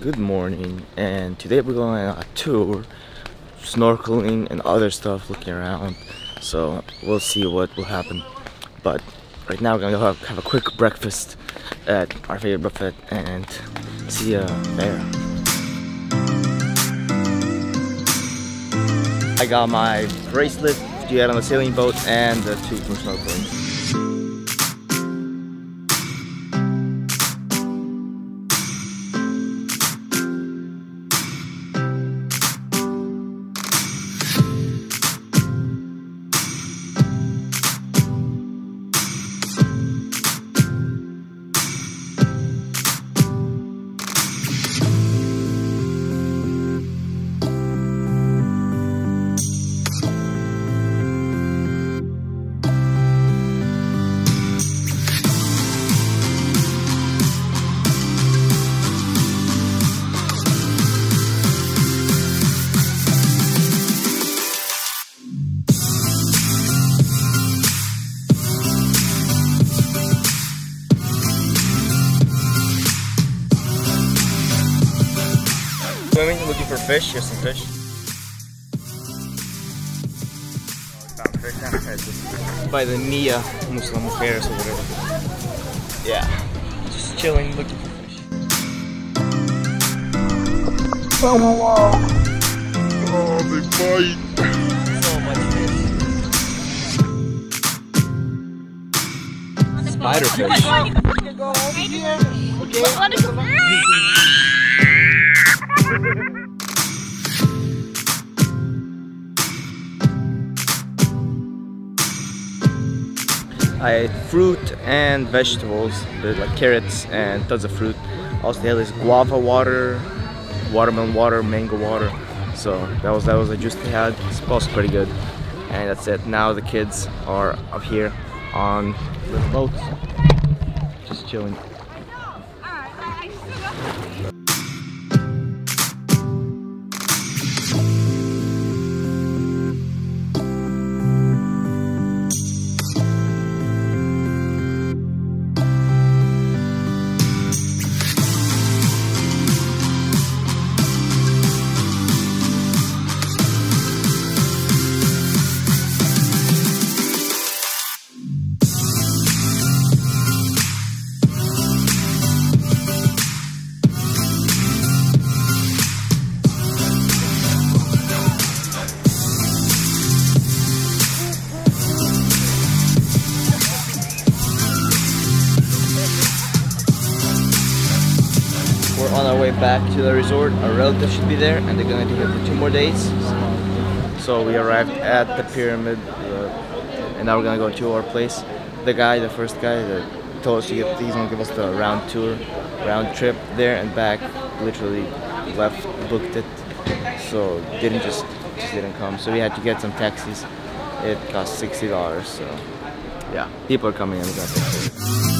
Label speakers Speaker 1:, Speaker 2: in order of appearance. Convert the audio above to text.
Speaker 1: good morning and today we're going on a tour snorkeling and other stuff looking around. So we'll see what will happen. But right now we're gonna go have, have a quick breakfast at our favorite buffet and see you there. I got my bracelet get on the sailing boat and the tube from snorkeling Swimming, looking for fish. Here's some fish. By the Nia Muslim Affairs or whatever. Yeah. Just chilling, looking for fish.
Speaker 2: Oh, they bite.
Speaker 1: So much fish. Spider fish. I ate fruit and vegetables, like carrots and tons of fruit. Also they had this guava water, watermelon water, mango water. So that was that was the juice they had. It's also pretty good. And that's it. Now the kids are up here on the boat, just chilling. We're on our way back to the resort. Our relative should be there, and they're gonna be here for two more days. So we arrived at the pyramid, uh, and now we're gonna go to our place. The guy, the first guy that told us to get, he's gonna give us the round tour, round trip there and back. Literally left, booked it, so didn't just just didn't come. So we had to get some taxis. It cost sixty dollars. So yeah, people are coming in.